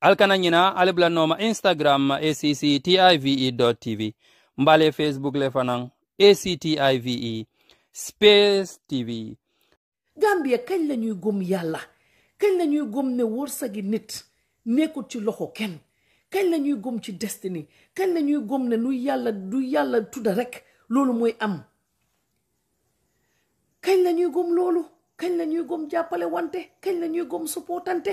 alkana ñina alibla noma instagram acctive tv mbale facebook le fanan active space tv gambia kañ la ñuy gëm yàlla kañ la ñuy gëm ne wërsëgi nit nekkul ci loxo kenn kañ la ñuy gëm ci destiny kañ la ñuy gëm ne nu yàlla du yàlla tudda rek loolu mooy am kañ la ñuy gëm loolu kañ la ñuy gëm jàppale wante kañ la ñuy gëm supportante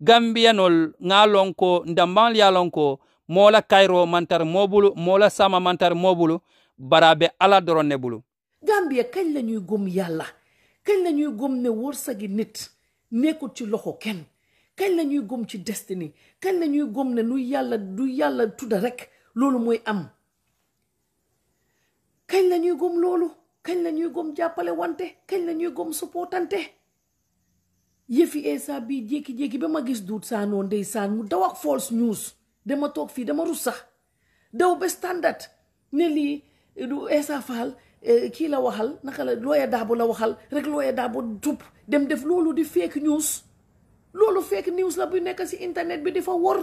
gambiyanol ŋa lon ko ndambaŋol ye a lon ko moo la kayiro mantar moo bulu moo la sama mantar moo bulu bara be ala doroŋ ne bulu gambiya kañ la ñuy gëm yàlla kañ la ñuy gëm ne wërsëgi nit nekkul ci loxo kenn kañ la ñuy gëm ci destiny kañ la ñuy gëm ne lu yàlla du yàlla tudda rek loolu mooy am kañ la ñuy gëm loolu kañ la ñuy gëm jàppale wante kañ la ñuy gëm supportante yëfi esa bii jékki-jékki ba ma gis duut saanoo ndeysaan mu daw ak false news dama toog fii dama rus sax daw ba standard ne lii du esa faal kii la waxal naka la looya daabo la waxal rek looya daabo tup dem def loolu di fake news loolu fake news la bu nekk si internet bi di fa wor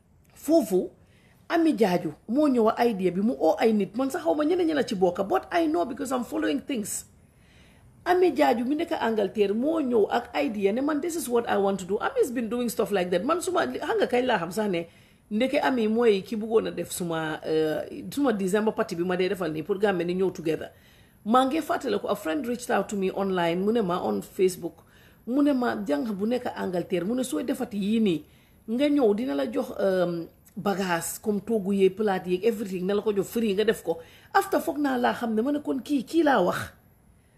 foofu Ami Jaaju moo ñëw a idea bi mu oo ay nit man sax xaw ma ñeneen ñi la ci bokka but I know because I'm following things Ami Jaaju mi nekk Angleterre moo ñëw ak idea ne man this is what I want to do Ami has been doing stuff like that man suma xam nga kañ laa xam sax ne ndeke Ami mooy ki bëggoon a def suma eh, suma December party bi ma dee defal nii pour Gambie ni ñëw together maa ngi fàttale ko a friend reached out to me online mu ne ma on Facebook mu ne ma jàng bu nekk Angleterre mu ne sooy defati yii nii nga ñëw dina la jox euh, bagage comme toogu yee plate yeeg everything na la ko jox free nga def ko after foog naa laa xam ne ma ne kon kii kii laa wax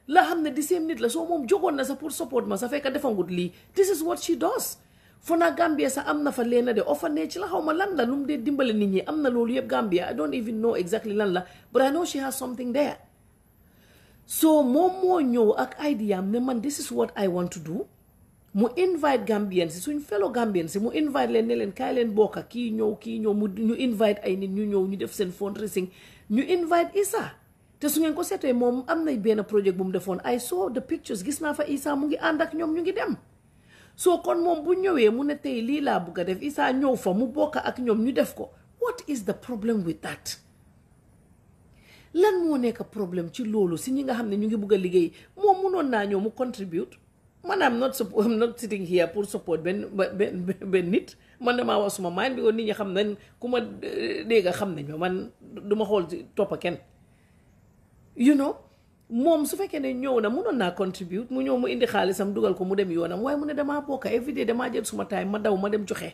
laa xam ne di same nit la soo moom jogoon na sa pour support ma sa fekk defangut lii this is what she does fo naa Gambia sa am na fa leena de orphanage la xaw ma lan la lu mu dee dimbale nit ñi am na loolu yëpp Gambia I don't even know exactly lan la but I know she has something there so moom moo ñëw ak idea am ne man this is what I want to do mu invite Gambien si suñ fellow Gambien si mu invite leen ne leen kaay leen bokka kii ñëw kii ñëw mu ñu invite ay nit ñu ñëw ñu def seen fundraising ñu invite Issa te su ngeen ko seetee moom am na benn projet bu mu defoon I saw the pictures gis naa fa Issa mu ngi ànd ak ñoom ñu ngi dem soo kon moom bu ñëwee mu ne tey lii laa bugg a def Issa ñëw fa mu bokk ak ñoom ñu def ko what is the problem with that lan moo nekk problème ci loolu si ñi nga xam ne ñu ngi bugg a liggéey moom munoon naa ñëw mu contribute man I'm not supp I'm not sitting here pour support benn benn benn nit man damaa wax suma mind bi ko nit ñi xam nañ ku ma eh, dégg xam nañ ma man du ma xool ci toppa kenn you know moom su fekkee ne ñëw na mënoon naa contribute mu ñëw mu indi xaalisam dugal ko mu dem yoonam waaye mu ne damaa bokka every day damaa jël suma time ma daw ma dem joxe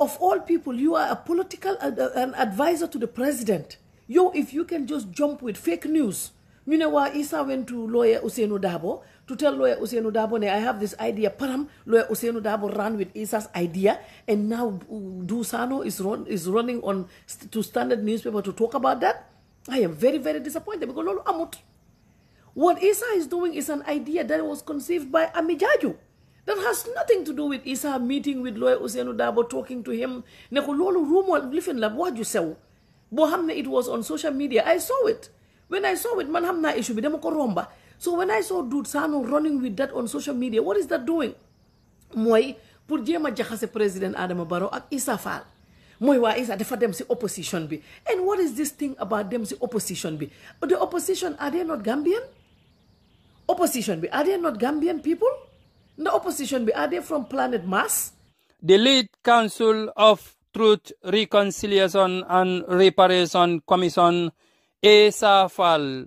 of all people you are a political ad an advisor to the president you if you can just jump with fake news ñu Isa went to lawyer Ousseynou Dabo to tell lawyer Ousseynou Dabo I have this idea param lawyer Ousseynou Dabo ran with Isa's idea and now mm, Dusano is run is running on to standard newspaper to talk about that I am very very disappointed because Lolo amut what Isa is doing is an idea that was conceived by Amijaju that has nothing to do with Isa meeting with lawyer Ousseynou Dabo talking to him ne Lolo rumor lifin la waaju sew it was on social media I saw it when I saw with na issue, with Romba. So when I saw Dude Sano running with that on social media, what is that doing? mooy pour jéem a jaxase président Adama Barrow ak Essa Faal mooy waa Essa dafa dem si opposition bi and what is this thing about dem si opposition bi the opposition are they not Gambian opposition bi are they not Gambian people the opposition bi are they from planet Mars The lead counsel of Truth, Reconciliation and Reparation Commission, Esa Fall,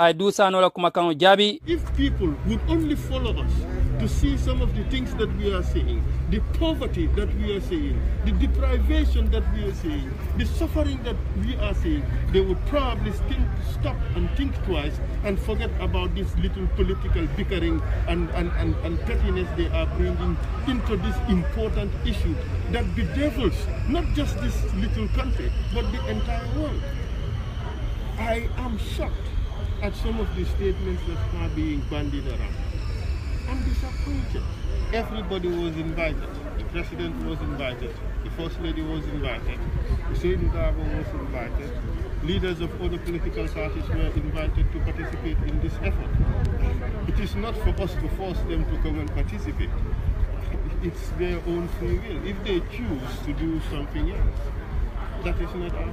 ay duusano la kuma jaabi if people would only follow us to see some of the things that we are seeing, the poverty that we are seeing, the deprivation that we are seeing, the suffering that we are seeing, they would probably think, stop and think twice and forget about this little political bickering and, and, and, and pettiness they are bringing into this important issue that bedevils not just this little country, but the entire world. I am shocked at some of the statements that are being bandied around disappointed. Everybody was invited. The president was invited. The first lady was invited. Hussein Dabo was invited. Leaders of other political parties were invited to participate in this effort. It is not for us to force them to come and participate. It's their own free will. If they choose to do something else, that is not our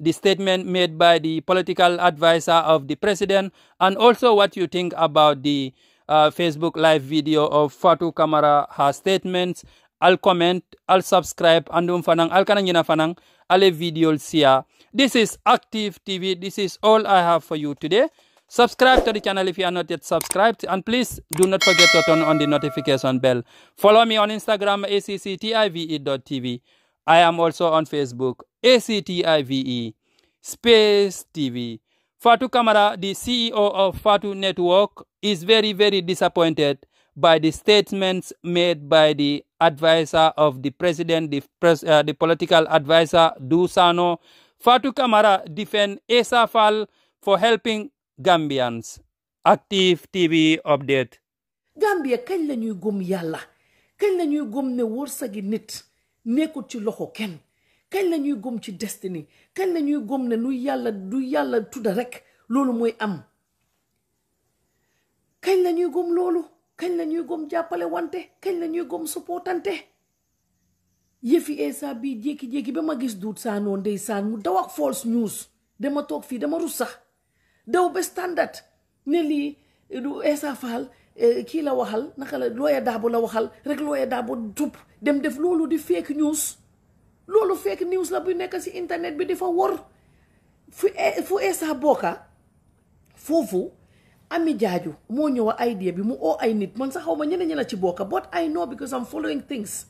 the statement made by the political advisor of the president and also what you think about the uh, Facebook live video of Fatu Kamara, her statements, al comment, al subscribe, andum fanang, al kanang yina fanang, ale video here. This is Active TV. This is all I have for you today. Subscribe to the channel if you are not yet subscribed. And please do not forget to turn on the notification bell. Follow me on Instagram, acctive.tv. I am also on Facebook, active space TV. Fatu Kamara, the CEO of Fatu Network, is very, very disappointed by the statements made by the advisor of the president, the, pres uh, the political advisor Dusano. Fatou Kamara defend Esafal for helping Gambians. Active TV update. Gambia kañ la ñuy gëm yàlla kañ la ñuy gëm ne wërsëgi nit nekkul ci loxo kenn kañ la ñuy gëm ci destiny kañ la ñuy gëm ne lu yàlla du yàlla tudda rek loolu mooy am kañ la ñuy gëm loolu kañ la ñuy gëm jàppale wante kañ la ñuy gëm supportante yëfi esa bii jékki-jékki ba ma gis duut saanoo ndeysaan mu daw ak false news dama toog fii dama rus sax daw ba standard ne lii du esa faal kii la waxal naka la looya daabo la waxal rek looya daabo tub dem def loolu di fake news loolu fake news la bu nekk si internet bi di fa wor fu fu esa bokka foofu Ami Jaaju moo ñëw a idea bi mu oo ay nit man sax xaw ma ñeneen ñi la ci bokka but I know because I'm following things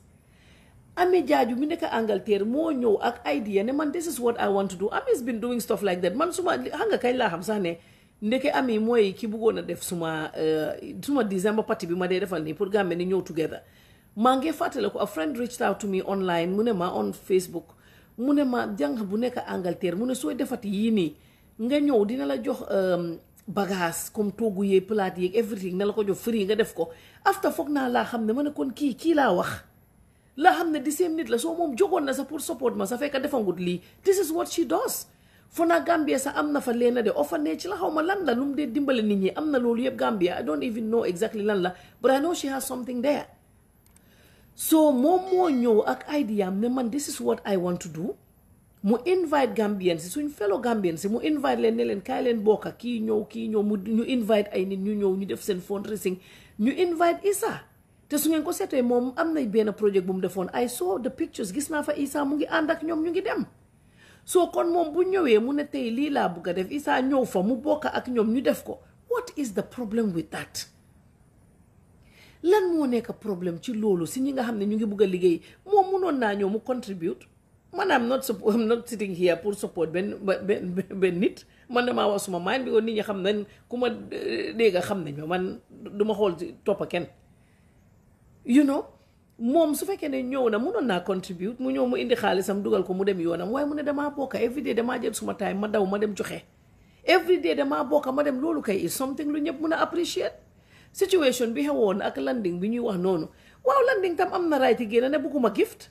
Ami Jaaju mi nekk Angleterre moo ñëw ak idea ne man this is what I want to do Ami has been doing stuff like that man suma xam nga kañ laa xam sax ne ndeke Ami mooy ki bëggoon a def suma eh, suma December party bi ma dee defal nii pour Gambie ni ñëw together maa ngi fàttale ko a friend reached out to me online mu ne ma on Facebook mu ne ma jàng bu nekk Angleterre mu ne sooy defati yii nii nga ñëw dina la jox euh, bagage comme toogu yee plate yeeg everything na la ko jox free nga def ko after foog naa laa xam ne ma ne kon kii kii laa wax laa xam ne di same nit la soo moom jogoon na sa pour support ma sa fekk defangut lii this is what she does fo naa Gambia sax am na fa leena de orphanage la xaw ma lan la lu mu dee dimbale nit ñi am na loolu yëpp Gambia I don't even know exactly lan la but I know she has something there so moom moo ñëw ak idea am ne man this is what I want to do mu invite Gambien si suñ fellow Gambien si mu invite leen ne leen kaay leen bokka kii ñëw kii ñëw mu ñu invite ay nit ñu ñëw ñu def seen fundraising ñu invite Issa te su ngeen ko seetee moom am na benn projet bu mu defoon I saw the pictures gis naa fa Issa mu ngi ànd ak ñoom ñu ngi dem soo kon moom bu ñëwee mu ne tey lii laa bugg a def Issa ñëw fa mu bokk ak ñoom ñu def ko what is the problem with that lan moo nekk problème ci loolu si ñi nga xam ne ñu ngi bugg a liggéey moom munoon naa ñëw mu contribute man I'm not sup- I'm not sitting here pour support benn benn benn nit man damaa wax suma mind bi ko nit ñi xam nañ ku ma eh, dégg xam nañ ma man du ma xool ci toppa kenn you know moom su fekkee ne ñëw na mënoon naa contribute mu ñëw mu indi xaalisam dugal ko mu dem yoonam waaye mu ne damaa bokka every day damaa jël suma time ma daw ma dem joxe every day damaa bokka ma dem loolu kay is something lu ñëpp mun a appreciate situation bi xewoon ak landing bi ñuy wax noonu waaw landing tam am na right yi génn ne bugguma gift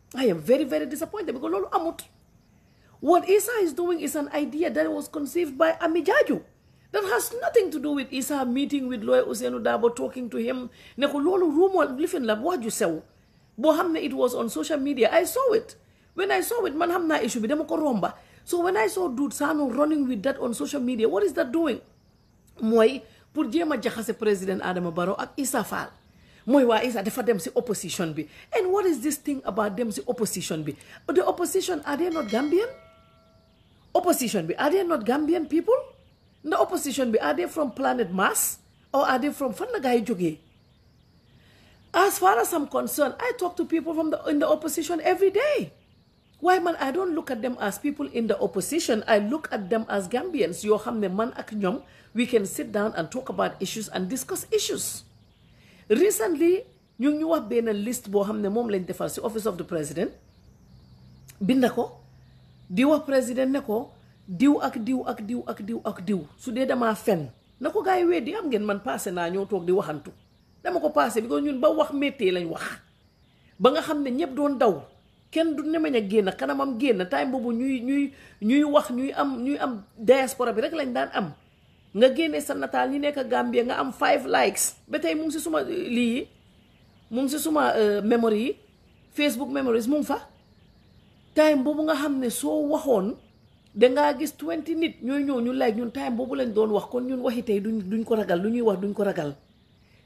I am very, very disappointed because Lolo Amut. What Isa is doing is an idea that was conceived by Amijaju. That has nothing to do with Isa meeting with lawyer Usenu Dabo, talking to him. Neko Lolo rumor, listen, what you say? Bohamne, it was on social media. I saw it. When I saw it, manhamna it should be demokoromba. So when I saw Dude Sano running with that on social media, what is that doing? mooy pour jéem a jaxase président Adama Barrow ak Issa Faal mooy waa Issa dafa dem si opposition bi and what is this thing about dem si opposition bi the opposition are they not Gambian opposition bi are they not Gambian people ndax opposition bi are they from planet Mars or are they from fan la gaa yi jógee as far as I'm concerned I talk to people from the in the opposition every day waaye man I don't look at them as people in the opposition I look at them as Gambians yoo xam ne man ak ñoom we can sit down and talk about issues and discuss issues recently ñu ngi ñu wax benn liste boo xam ne moom lañ defar si office of the president binda ko di wax président ne ko diw ak diw ak diw ak diw ak diw su dee damaa fen na ko gars yi weddi am ngeen man passé naa ñoo toog di waxantu dama ko passé bi ko ñun ba wax méttee lañ wax ba nga xam ne ñëpp doon daw kenn du nemeñ a génn kanamam génn time boobu ñuy ñuy ñuy wax ñuy am ñuy am diaspora bi rek lañ daan am nga génne sa nataal ñi nekk Gambia nga am five likes ba tey mu ngi si suma eh, lii yi mu ngi si suma eh, memory yi Facebook memories mu ngi fa time boobu nga xam ne soo waxoon dangaa gis 20 nit ñooy ñëw ñu like ñun time boobu lañ doon wax kon ñun waxi tey duñ duñ ko ragal lu ñuy wax duñ ko ragal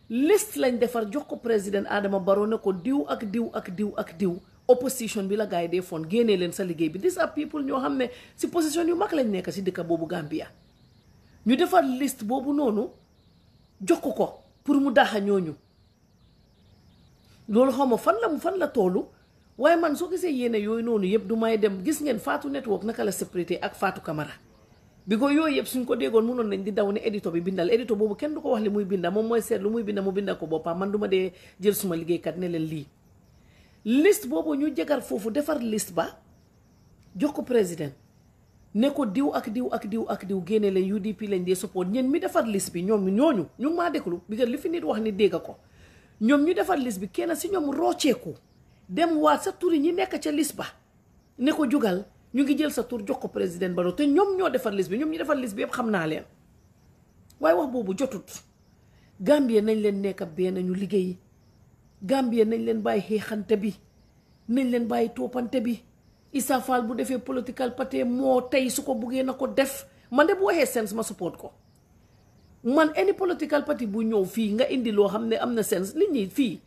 liste lañ defar jox ko président Adama Barrow ne ko diw ak diw ak diw ak diw opposition bi la gars yi dee foon génnee leen sa liggéey bi these are people ñoo xam ne si position yu mag lañ nekk si dëkk boobu Gambia ñu defar liste boobu noonu jox ko ko pour mu daaxa ñooñu loolu xaw ma fan la mu fan la toolu waaye man soo gisee yéene yooyu noonu yëpp du may dem gis ngeen Fatou Network naka la sécurité ak Fatou Camara bi ko yooyu yëpp suñ ko déggoon mënoon nañ di daw ne édito bi bindal édito boobu kenn du ko wax li muy binda moom mooy seet lu muy binda mu binda ko boppam man du ma dee jël suma liggéeykat ne leen lii liste boobu ñu jagar foofu defar liste ba jox ko président ne ko diw ak diw ak diw ak diw génne leen UDP lañ dee support ñeen mi defar liste bi ñoom ñooñu ñu ngi maa déglu bi nga li fi nit wax ni dégg ko ñoom ñu defar liste bi kenn si ñoom rocceeku dem waat sa tur yi ñi nekk ca liste ba ne ko jugal ñu ngi jël sa tur jox ko président Barrow te ñoom ñoo defar liste bi ñoom ñu defar liste bi yëpp xam naa leen waaye wax boobu jotut Gambie nañ leen nekk benn ñu liggéey Gambie nañ leen bàyyi xeexante bi nañ leen bàyyi toppante bi Issa Faal bu defee political party moo tey su ko buggee na ko def man de bu waxee sens ma support ko man any political party bu ñëw fii nga indi loo xam ne am na sens nit ñi fii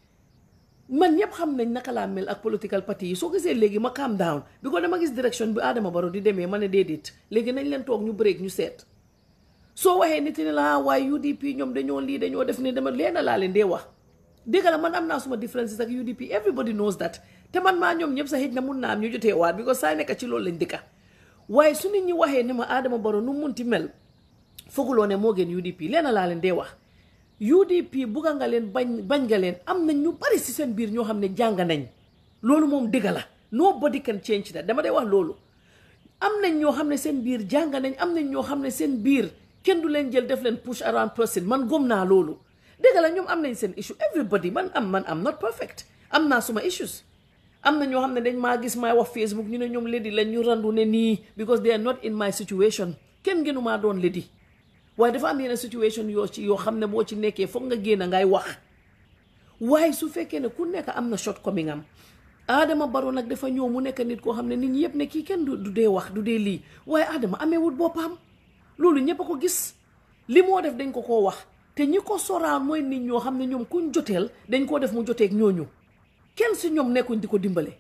man ñëpp xam nañ naka laa mel ak political party yi soo gisee léegi ma calm down bi ko dama gis direction bi Adama Barrow di demee ma ne déedéet léegi nañ leen toog ñu break ñu seet soo waxee nit ne la ah, waaye UDP ñoom dañoo lii dañoo def ni dama leena laa leen dee wax dégg la man am naa suma differences ak UDP everybody knows that te man maa ñoom ñëpp sa xëj na mun naa am ñu jotee waat because saa nekk ci loolu lañ dëkka waaye su nit ñi waxee ne ma Adama Barrow nu munti mel fooguloo ne moo gën UDP leena laa leen dee wax UDP bugga nga leen bañ bañ nga leen am na ñu bari si seen biir ñoo xam ne jàng nañ loolu moom dëgg la nobody can change that dama dee wax loolu am nañ ñoo xam ne seen biir jàng nañ am nañ ñoo xam ne seen biir kenn du leen jël def leen push around person man gëm naa loolu dëgg la ñoom am nañ seen issue everybody man am man am not perfect am naa suma issues am na ñoo xam ne dañ maa gis may wax Facebook ñu ne ñoom lady lañ ñu randu ne nii because they are not in my situation kenn gënu maa doon lady waaye dafa am yeneen situation yoo ci yoo xam ne boo ci nekkee foog nga génn ngay wax waaye su fekkee ne ku nekk am na shortcoming am Adama Barrow nag dafa ñëw mu nekk nit koo xam ne nit ñi yëpp ne kii kenn du dee wax du dee lii waaye Adama ameewut boppam loolu ñëpp a ko gis li moo def dañ ko koo wax te ñi ko soraan mooy nit ñoo xam ne ñoom kuñ joteel dañ koo def mu joteeg ñooñu kenn si ñoom nekkuñ di ko dimbale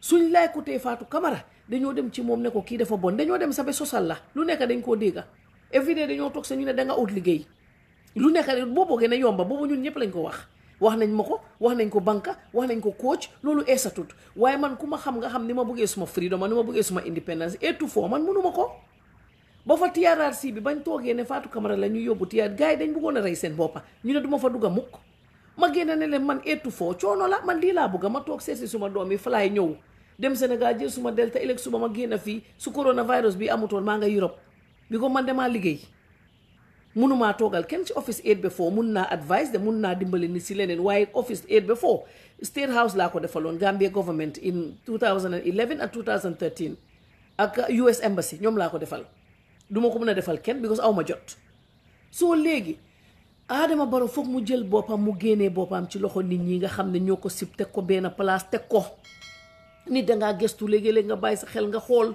suñ laay ko tey Fatou Camara dañoo dem ci moom ne ko kii dafa bon dañoo dem sa ba sosal la lu nekk dañ koo dégga everyday dañoo toog sa ñu ne da nga ut liggéey lu nekk boobu gën a yomba boobu ñun ñëpp lañ ko wax wax nañ ma ko wax nañ ko banka wax nañ ko coach loolu eesatut waaye man ku ma xam nga xam ni ma bëggee suma freedom man ni ma bëggee suma independence et tout foo man mënuma ko ba fa TRRC bi bañ toogee ne Fatou Camara la ñu yóbbu TR gars yi dañ bëggoon a rey seen boppa ñu ne du ma fa dugg a mukk ma génne ne leen man ettu foo coono la man lii laa bëgg ma toog seesi suma doom yi falaay ñëw dem Sénégal jël suma delta ëllëg suba ma génn fii su coronavirus bi amutoon maa nga Europe bi ko man demaa liggéey mënumaa toogal kenn ci office eight ba four mun naa advice de mun naa dimbali nit si leneen waaye office eight ba four state house laa ko defaloon Gambia government in 2011 ak 2013 ak US embassy ñoom laa ko defal du ma ko mën a defal kenn because aw ma jot soo léegi Adama Barrow foog mu jël boppam mu génnee boppam ci loxo nit ñi nga xam ne ñoo ko sib teg ko benn place teg ko nit dangaa gëstu léegi-léeg nga bàyyi sa xel nga xool